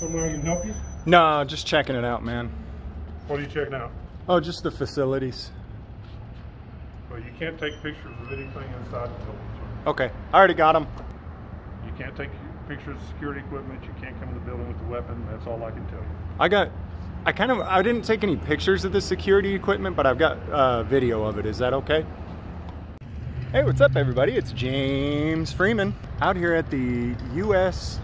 Somewhere I can help you? No, just checking it out, man. What are you checking out? Oh, just the facilities. Well, you can't take pictures of anything inside the building. sir. Okay, I already got them. You can't take pictures of security equipment. You can't come in the building with a weapon. That's all I can tell you. I got. I kind of. I didn't take any pictures of the security equipment, but I've got uh, video of it. Is that okay? Hey, what's up, everybody? It's James Freeman out here at the U.S.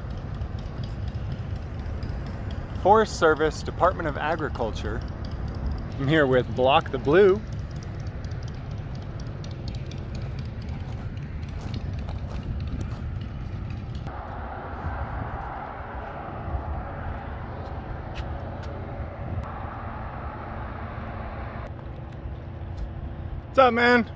Forest Service Department of Agriculture. I'm here with Block the Blue. What's up, man?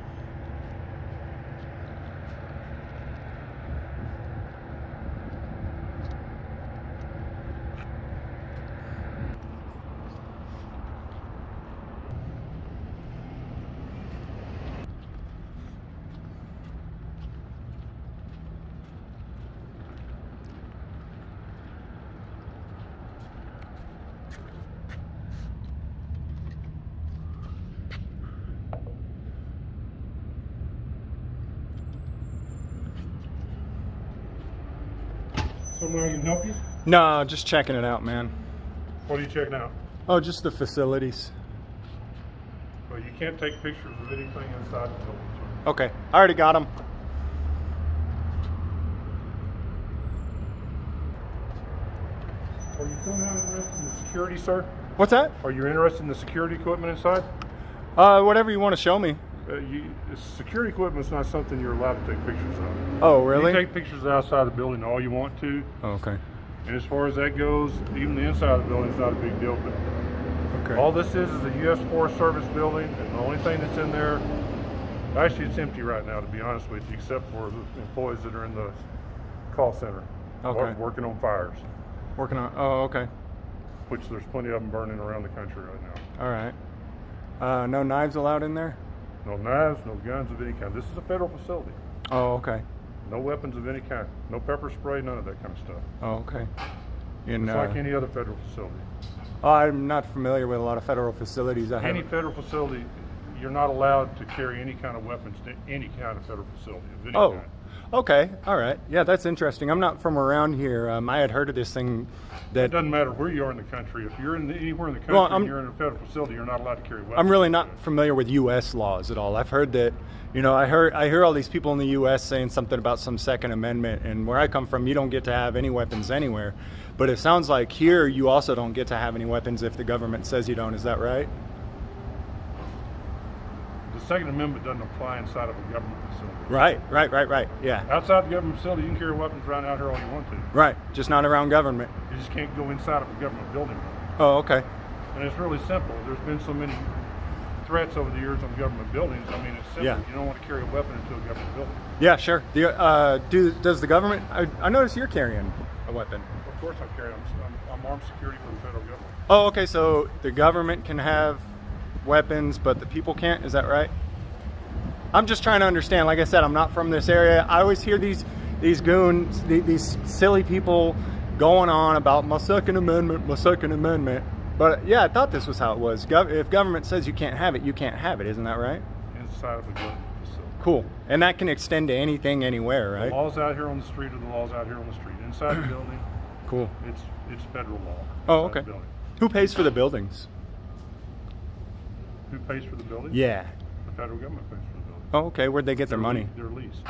Somewhere I can help you? No, just checking it out, man. What are you checking out? Oh, just the facilities. Well, you can't take pictures of anything inside the. Okay, I already got them. Are you somehow interested in the security, sir? What's that? Are you interested in the security equipment inside? Uh, whatever you want to show me. Uh, you, security equipment is not something you're allowed to take pictures of. Oh, really? You take pictures outside the building all you want to. Oh, okay. And as far as that goes, even the inside of the building is not a big deal. But Okay. all this is is a U.S. Forest Service building, and the only thing that's in there, actually, it's empty right now, to be honest with you, except for the employees that are in the call center, Okay. working on fires, Working on. Oh, okay. which there's plenty of them burning around the country right now. All right. Uh, no knives allowed in there. No knives, no guns of any kind. This is a federal facility. Oh, okay. No weapons of any kind. No pepper spray, none of that kind of stuff. Oh, okay. In, It's uh, like any other federal facility. I'm not familiar with a lot of federal facilities. I Any have. federal facility, you're not allowed to carry any kind of weapons to any kind of federal facility of any Oh, kind. Okay. All right. Yeah, that's interesting. I'm not from around here. Um, I had heard of this thing It that doesn't matter where you are in the country. If you're in the, anywhere in the country Well, and you're in a federal facility, you're not allowed to carry weapons. I'm really not familiar with U.S. laws at all. I've heard that, you know, I heard I hear all these people in the U.S. saying something about some Second Amendment, and where I come from, you don't get to have any weapons anywhere. But it sounds like here you also don't get to have any weapons if the government says you don't. Is that right? Second Amendment doesn't apply inside of a government facility. Right, right, right, right. Yeah, Outside the government facility, you can carry weapons around out here all you want to. right. Just not around government. You just can't go inside of a government building. Oh, okay. And it's really simple. There's been so many threats over the years on government buildings. I mean, it's simple. Yeah. You don't want to carry a weapon into a government building. Yeah, sure. The, uh, do does the government? I, I notice you're carrying a weapon. Of course, I carry. I'm, I'm, I'm armed security for the federal government. Oh, okay. So the government can have weapons, but the people can't. Is that right? I'm just trying to understand. Like I said, I'm not from this area. I always hear these these goons, the- these silly people going on about my Second Amendment, my Second Amendment. But yeah, I thought this was how it was. Gov- if government says you can't have it, you can't have it. Isn't that right? inside of a facility. Cool. And that can extend to anything, anywhere, The right? laws out here on the street are the laws out here on the street. Inside the building, Cool. it's it's federal law. Oh, okay. Who pays for the buildings? Who pays for the building? Yeah. The federal government pays for the building. Oh, okay. Where'd they get their They're money? lea- They're leased.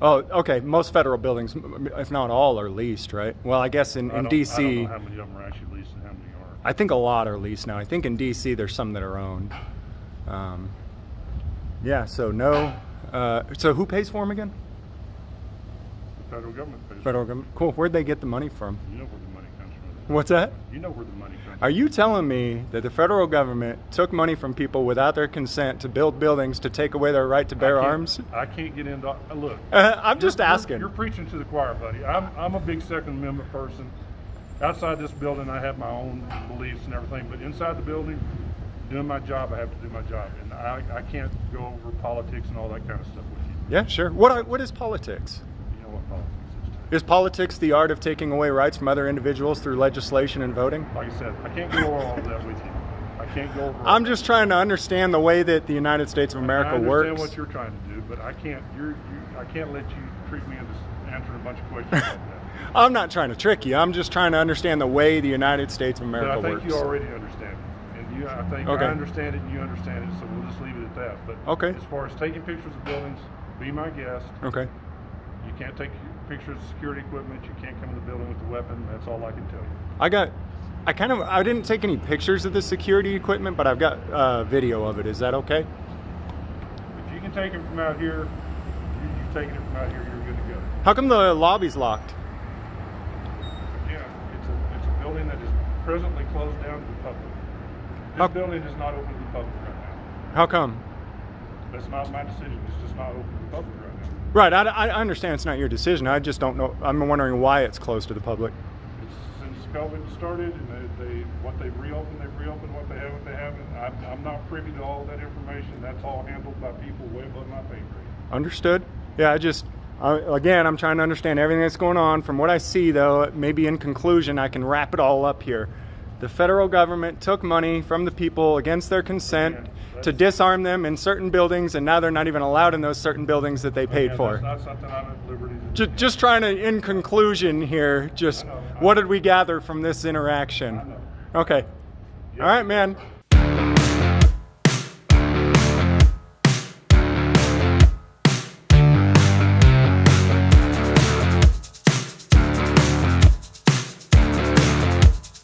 Oh, okay. Most federal buildings, if not all, are leased, right? Well, I guess in, I in don't- I don't DC, know how many of them are actually leased and how many aren't. I think a lot are leased now. I think in DC there's some that are owned. Um, yeah. So no. Uh, so who pays for them again? The federal government pays. Federal government. Cool. Where'd they get the money from? You know where the money comes from. What's that? You know where the money comes Are you telling me that the federal government took money from people without their consent to build buildings to take away their right to bear I arms? I can't get into. Uh, look. Uh, I'm just You're- you're- asking. You're, preaching to the choir, buddy. I'm, I'm a big Second Amendment person. Outside this building, I have my own beliefs and everything, but inside the building, doing my job, I have to do my job, and I, I can't go over politics and all that kind of stuff with you. yeah, sure. What are, what is politics? You know what politics is. Politics the art of taking away rights from other individuals through legislation and voting? Like I said, I can't go over all of that with you. I can't go over. I'm just trying to understand the way that the United States of America I understand works. what you're trying to do, but I can't. You're, you, I can't let you treat me into s- answering a bunch of questions like that. I'm not trying to trick you. I'm just trying to understand the way the United States of America I think works. you already understand it, and you, I think Okay. I understand it, and you understand it. So we'll just leave it at that. But Okay. as far as taking pictures of buildings, be my guest. Okay. You can't take pictures of security equipment. You can't come in the building with a weapon. That's all I can tell you. I got. I kind of. I didn't take any pictures of the security equipment, but I've got uh, video of it. Is that okay? If you can take them from out here, you, you've taken it from out here. You're good to go. How come the lobby's locked? Yeah, it's a it's a building that is presently closed down to the public. This How- building is not open to the public right now. How come? That's not my decision. It's just not open to the public right now. Right. I, I understand it's not your decision. I just don't know. I'm wondering why it's closed to the public. It's since COVID started and they, they what they've reopened, they've reopened what they have, what they haven't. I'm, I'm not privy to all that information. That's all handled by people way above my pay grade. Understood. Yeah. I just. I, again, I'm trying to understand everything that's going on. From what I see, though, maybe in conclusion, I can wrap it all up here. The federal government took money from the people against their consent Again, to disarm them in certain buildings, and now they're not even allowed in those certain buildings that they paid And for. That's not something I'm at liberty to Just, just trying to, in conclusion here, just I know, I what know. did we gather from this interaction? Okay. Yeah. All right, man.